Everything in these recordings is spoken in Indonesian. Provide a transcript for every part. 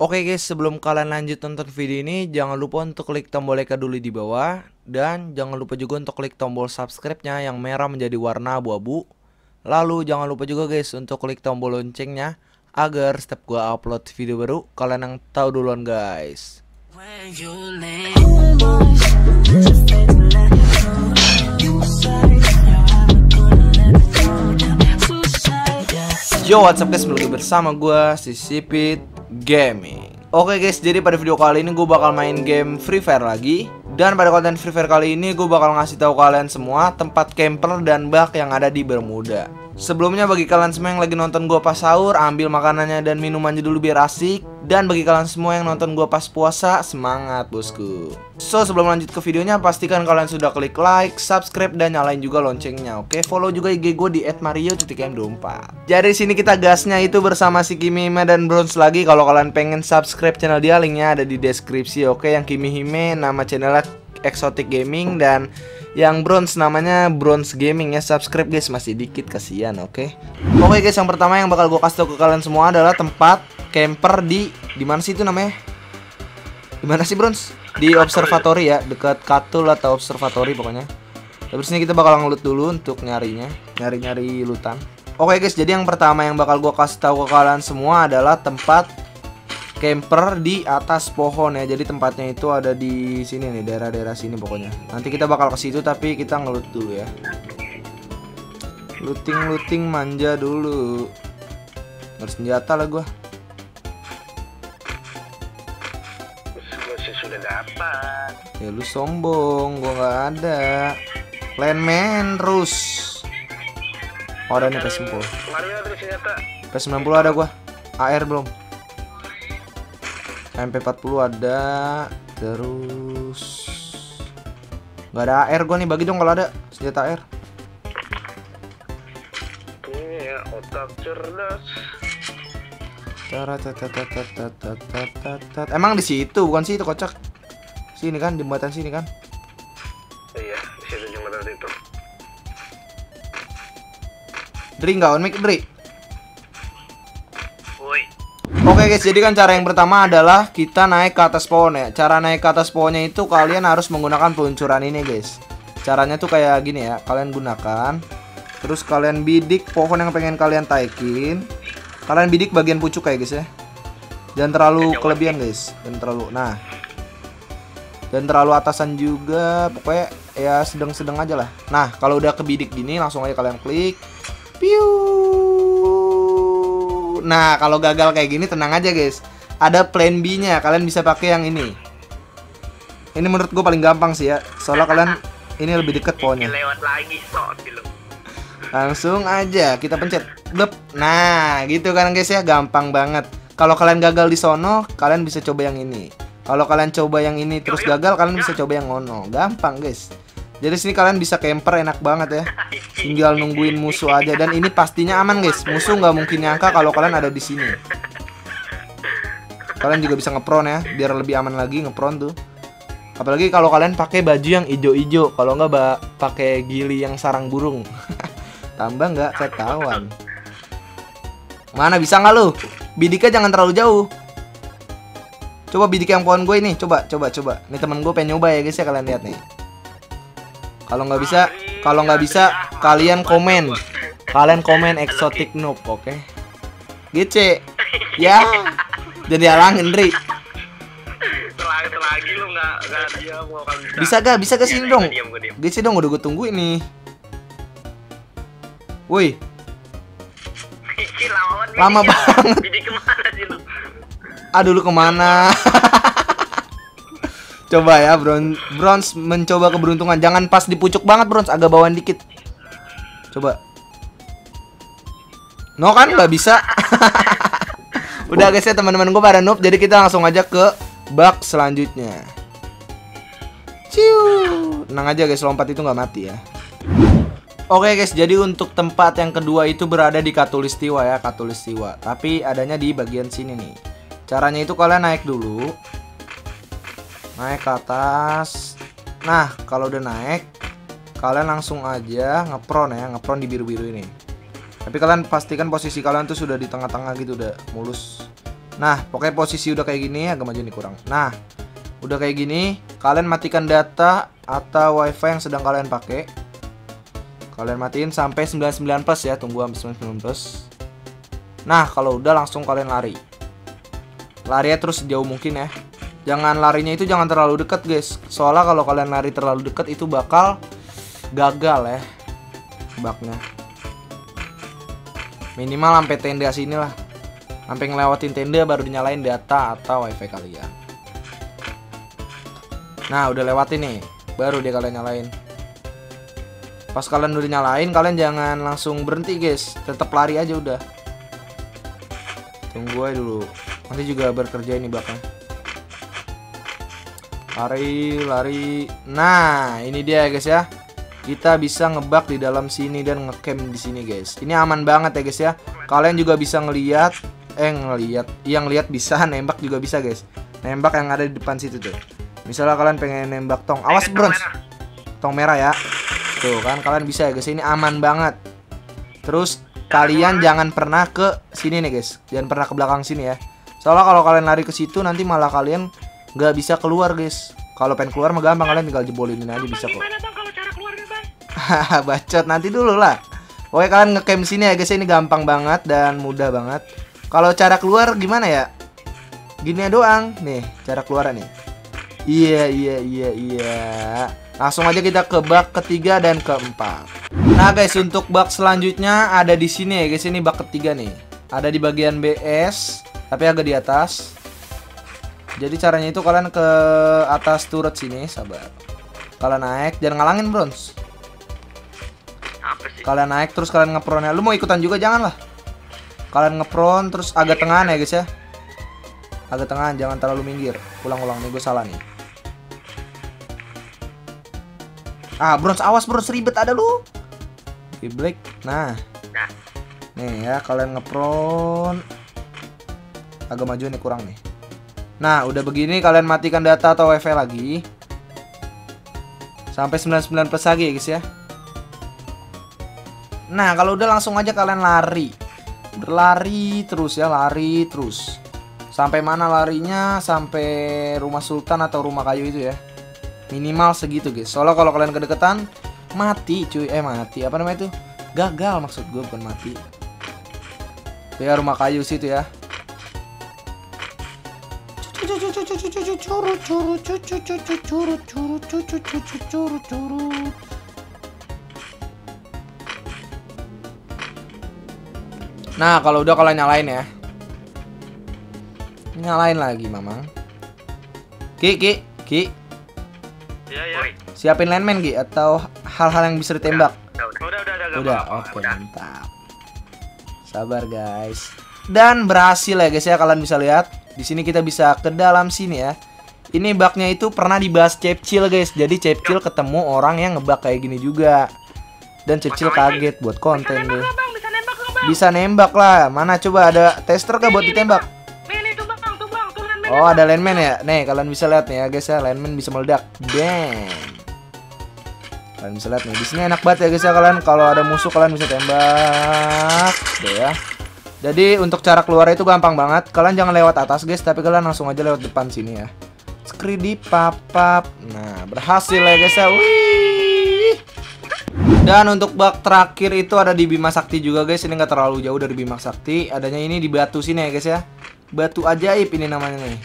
Oke guys, sebelum kalian lanjut nonton video ini, jangan lupa untuk klik tombol like dulu di bawah dan jangan lupa juga untuk klik tombol subscribe-nya yang merah menjadi warna abu-abu. Lalu jangan lupa juga guys untuk klik tombol loncengnya agar setiap gua upload video baru kalian yang tahu duluan guys. Yo what's up guys, lagi bersama gua si Sipit Gaming. Oke guys, jadi pada video kali ini gue bakal main game Free Fire lagi Dan pada konten Free Fire kali ini gue bakal ngasih tahu kalian semua tempat camper dan bug yang ada di Bermuda Sebelumnya bagi kalian semua yang lagi nonton gue pas sahur, ambil makanannya dan minumannya dulu biar asik. Dan bagi kalian semua yang nonton gue pas puasa, semangat bosku. So sebelum lanjut ke videonya, pastikan kalian sudah klik like, subscribe, dan nyalain juga loncengnya Oke, follow juga IG gue di @mario.m24 Jadi sini kita gasnya itu bersama si Kimi Hime dan Bronze lagi. Kalau kalian pengen subscribe channel dia, linknya ada di deskripsi Oke, yang Kimi Hime nama channelnya Exotic Gaming dan yang bronze namanya bronze gaming ya. Subscribe guys masih dikit kasihan oke? Oke guys yang pertama yang bakal gue kasih tau ke kalian semua adalah tempat camper di di mana sih itu namanya? Di mana sih bronze? Di observatory ya dekat katul atau observatory pokoknya. Terus sini kita bakal ngelut dulu untuk nyarinya nyari-nyari lutan. Oke guys jadi yang pertama yang bakal gue kasih tahu ke kalian semua adalah tempat camper di atas pohon ya. Jadi tempatnya itu ada di sini nih, daerah-daerah sini pokoknya. Nanti kita bakal ke situ tapi kita ngelut dulu ya. Looting-looting manja dulu. Bersenjata lah gua. Sudah dapat. Ya lu sombong, gua nggak ada. Landman terus. Oh, ada nih PS10. Mario ada senjata. PS90 ada gua. AR belum. MP40 ada. Terus nggak ada AR gua nih, bagi dong kalau ada senjata AR. Punya otak cerdas. Emang di situ bukan sih itu kocak. Sini kan jembatan sini kan. Iya, di situ jembatan itu. Dri nggak on mic Dri. Oke guys, jadi kan cara yang pertama adalah kita naik ke atas pohon ya. Cara naik ke atas pohonnya itu kalian harus menggunakan peluncuran ini guys. Caranya tuh kayak gini ya. Kalian gunakan, terus kalian bidik pohon yang pengen kalian taikin. Kalian bidik bagian pucuk kayak guys ya. Jangan terlalu kelebihan guys. Jangan terlalu. Nah, dan terlalu atasan juga. Pokoknya ya sedang-sedang aja lah. Nah, kalau udah kebidik gini, langsung aja kalian klik. Piu. Nah, kalau gagal kayak gini tenang aja, guys. Ada plan B-nya. Kalian bisa pakai yang ini. Ini menurut gue paling gampang sih ya. Soalnya kalian ini lebih deket pohonnya. lewat lagi. Langsung aja kita pencet. Blep. Nah, gitu kan guys ya, gampang banget. Kalau kalian gagal di sono, kalian bisa coba yang ini. Kalau kalian coba yang ini terus gagal, kalian bisa coba yang ngono. Gampang, guys. Jadi sini kalian bisa camper enak banget ya. Tinggal nungguin musuh aja dan ini pastinya aman, guys. Musuh nggak mungkin nyangka kalau kalian ada di sini. Kalian juga bisa ngepron ya, biar lebih aman lagi ngepron tuh. Apalagi kalau kalian pakai baju yang ijo-ijo, kalau nggak pakai gili yang sarang burung. Tambah nggak ketahuan. Mana bisa nggak lu? Bidiknya jangan terlalu jauh. Coba bidik yang pohon gue ini, coba, coba, coba. Nih temen gue pengen nyoba ya guys ya kalian lihat nih. Kalau nggak bisa, kalau nggak bisa, kalian komen. Kalian komen exotic noob, oke? GC. Ya. Jadi halangin. Lagi lu nggak nggak diam gua kan Bisa gak? Bisa ke sini dong. GC dong, udah gue tunggu ini. Woi, lama banget. Aduh lu ke mana? Coba ya, bronze, bronze mencoba keberuntungan. Jangan pas di pucuk banget, bronze, agak bawaan dikit. Coba. No kan nggak bisa. Udah guys ya teman-teman gue pada noob, jadi kita langsung aja ke bug selanjutnya. Ciu. Tenang aja guys, lompat itu nggak mati ya. Oke guys, jadi untuk tempat yang kedua itu berada di Katulistiwa ya, Katulistiwa. Tapi adanya di bagian sini nih. Caranya itu kalian naik dulu. Naik ke atas. Nah, kalau udah naik, kalian langsung aja ngepron ya, ngepron di biru-biru ini. Tapi kalian pastikan posisi kalian tuh sudah di tengah-tengah gitu udah mulus. Nah, pokoknya posisi udah kayak gini agak maju nih kurang. Nah, udah kayak gini, kalian matikan data atau wifi yang sedang kalian pakai. Kalian matiin sampai 99 plus ya, tunggu sampai 99 plus. Nah, kalau udah langsung kalian lari. Lari ya terus sejauh mungkin ya. Jangan larinya itu jangan terlalu dekat, guys. Soalnya kalau kalian lari terlalu dekat itu bakal gagal ya. Baknya. Minimal sampai tenda sini lah. Sampai ngelewatin tenda baru dinyalain data atau wifi kalian. Nah, udah lewatin nih. Baru dia kalian nyalain. Pas kalian udah nyalain, kalian jangan langsung berhenti, guys. Tetap lari aja udah. Tunggu aja dulu. Nanti juga bekerja ini belakang. Lari, lari. Nah, ini dia ya, guys ya. Kita bisa ngebak di dalam sini dan ngecamp di sini, guys. Ini aman banget ya, guys ya. Kalian juga bisa ngeliat eh ngeliat, yang lihat bisa nembak juga bisa, guys. Nembak yang ada di depan situ tuh. Misalnya kalian pengen nembak tong, awas bronze. Tong merah ya. Tuh kan kalian bisa ya, guys. Ini aman banget. Terus kalian jangan pernah ke sini nih, guys. Jangan pernah ke belakang sini ya. Soalnya kalau kalian lari ke situ nanti malah kalian nggak bisa keluar, guys. Kalau pengen keluar mah gampang kalian tinggal jebolin aja bisa kok. Bacot nanti dulu lah. Oke kalian ngecamp sini ya guys ini gampang banget dan mudah banget. Kalau cara keluar gimana ya? Gini doang nih cara keluar nih. Iya iya iya iya. Langsung aja kita ke bak ketiga dan keempat. Nah guys untuk bak selanjutnya ada di sini ya guys ini bak ketiga nih. Ada di bagian BS tapi agak di atas. Jadi caranya itu kalian ke atas turret sini sabar. Kalian naik jangan ngalangin bronze kalian naik terus kalian ngepron ya lu mau ikutan juga jangan lah kalian ngepron terus agak tengahan ya guys ya. Agak tengahan jangan terlalu minggir. Ulang-ulang nih gue salah nih. Ah bronze awas bronze ribet ada lu. Black. Nah. Nah. nih ya kalian ngepron agak maju nih kurang nih nah udah begini kalian matikan data atau wifi lagi sampai 99 plus lagi ya guys ya Nah, kalau udah langsung aja kalian lari. Berlari terus ya, lari terus. Sampai mana larinya? Sampai rumah sultan atau rumah kayu itu ya. Minimal segitu, guys. Soalnya kalau kalian kedeketan mati, cuy. Eh, mati. Apa namanya itu? Gagal maksud gue bukan mati. Ya rumah kayu situ ya. Nah, kalau udah kalian nyalain ya. Nyalain lagi, Mamang. Ki, Ki, Ki, Iya iya. siapin landman Ki atau hal-hal yang bisa ditembak. Udah udah udah udah udah. Oke, udah. mantap. Sabar, guys. Dan berhasil ya, guys ya. Kalian bisa lihat di sini kita bisa ke dalam sini ya. Ini bugnya itu pernah dibahas Cepcil, guys. Jadi Cepcil ketemu orang yang ngebug kayak gini juga. Dan Cepcil kaget buat Bisa konten nembak deh. bang? Bisa nembak nggak bang? Bisa nembak lah. Mana coba ada tester kah buat ditembak? Bang, bang. Oh ada landman ya? Nih kalian bisa lihat nih ya guys ya landman bisa meledak. Bam. Kalian bisa lihat nih di sini enak banget ya guys ya kalian kalau ada musuh kalian bisa tembak. Tuh ya. Jadi untuk cara keluar itu gampang banget. Kalian jangan lewat atas guys, tapi kalian langsung aja lewat depan sini ya. Skridi papap. Nah berhasil ya guys ya. Wih. Dan untuk bak terakhir itu ada di Bima Sakti juga guys. Ini nggak terlalu jauh dari Bima Sakti. Adanya ini di batu sini ya guys ya. Batu ajaib ini namanya nih.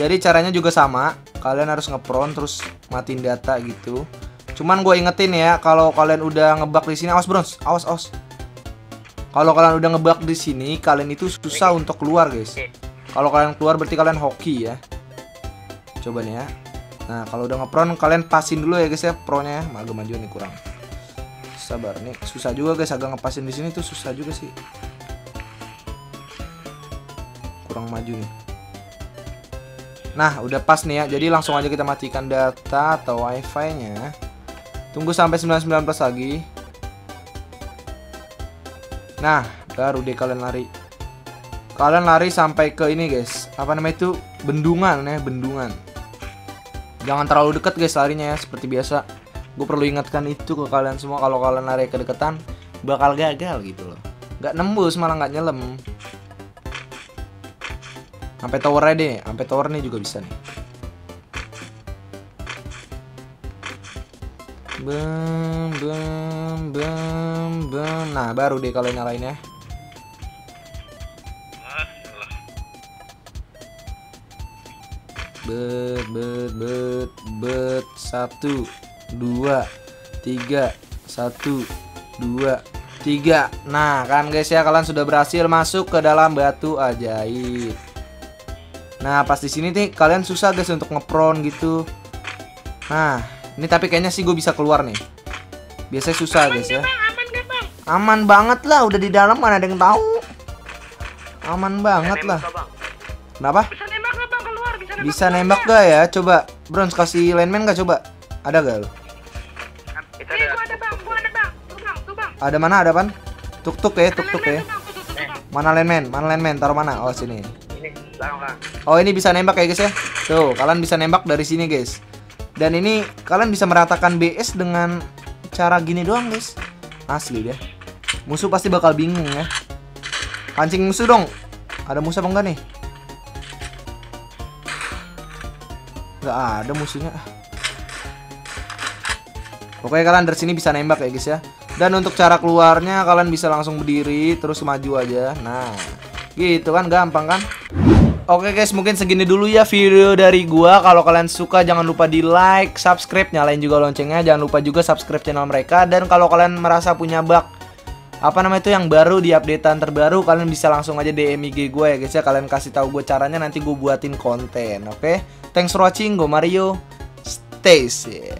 Jadi caranya juga sama. Kalian harus ngepron terus matiin data gitu. Cuman gue ingetin ya, kalau kalian udah ngebak di sini, awas bronze, awas awas. Kalau kalian udah ngebak di sini, kalian itu susah untuk keluar guys. Kalau kalian keluar berarti kalian hoki ya. Coba nih ya. Nah kalau udah ngepron kalian pasin dulu ya guys ya pronya. ya. Agak maju nih kurang. Sabar nih, susah juga guys agak ngepasin di sini tuh susah juga sih. Kurang maju nih. Nah, udah pas nih ya. Jadi langsung aja kita matikan data atau wifi-nya. Tunggu sampai 99 plus lagi. Nah, baru deh kalian lari. Kalian lari sampai ke ini, guys. Apa namanya itu? Bendungan ya, bendungan. Jangan terlalu dekat guys larinya ya, seperti biasa. Gue perlu ingatkan itu ke kalian semua kalau kalian lari kedekatan bakal gagal gitu loh. Nggak nembus malah nggak nyelem. Sampai towernya deh, sampai tower nih juga bisa nih. Bem, bem, bem. Nah, baru deh kalau nyalain ya. Ah. Bet, bet, bet, bet. Satu, dua, tiga, satu, dua, tiga. Nah, kan guys ya, kalian sudah berhasil masuk ke dalam batu ajaib. Nah, pas di sini nih kalian susah guys untuk ngepron gitu. Nah, ini tapi kayaknya sih gue bisa keluar nih. Biasanya susah guys ya. Aman gak bang? Aman banget lah, udah di dalam mana ada yang tahu. Aman banget lah. Nembak, Bang. Kenapa? Bisa nembak gak bang keluar? Bisa nembak. Bisa nembak gak ya? Coba Bronze kasih lineman gak coba? Ada gak lo? Itu ada. gua ada bang, gua ada bang. Tuh bang, tuh bang. Ada mana ada pan? Tuk tuk ya, tuk tuk ya. Bang, bang. Mana lineman? Mana lineman? Taruh mana? Oh sini. Ini, belakang bang. Oh ini bisa nembak ya guys ya. Tuh kalian bisa nembak dari sini guys. Dan ini kalian bisa meratakan BS dengan cara gini doang guys. Asli deh. Musuh pasti bakal bingung ya. Pancing musuh dong. Ada musuh apa enggak nih? Gak ada musuhnya. Pokoknya kalian dari sini bisa nembak ya guys ya. Dan untuk cara keluarnya kalian bisa langsung berdiri terus maju aja. Nah, gitu kan gampang kan? Oke guys, mungkin segini dulu ya video dari gua. Kalau kalian suka jangan lupa di like, subscribe, nyalain juga loncengnya. Jangan lupa juga subscribe channel mereka. Dan kalau kalian merasa punya bug apa namanya itu yang baru di updatean terbaru, kalian bisa langsung aja DM IG gue ya guys ya. Kalian kasih tahu gue caranya nanti gue buatin konten. Oke, thanks for watching. Gue Mario. Stay safe.